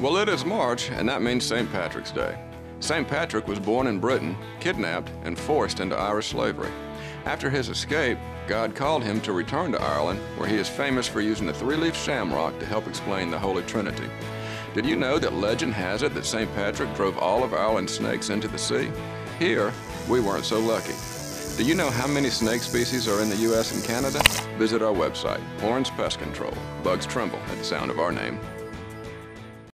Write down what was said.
Well, it is March, and that means St. Patrick's Day. St. Patrick was born in Britain, kidnapped, and forced into Irish slavery. After his escape, God called him to return to Ireland, where he is famous for using the three-leaf shamrock to help explain the Holy Trinity. Did you know that legend has it that St. Patrick drove all of Ireland's snakes into the sea? Here, we weren't so lucky. Do you know how many snake species are in the U.S. and Canada? Visit our website, Horne's Pest Control. Bugs tremble at the sound of our name.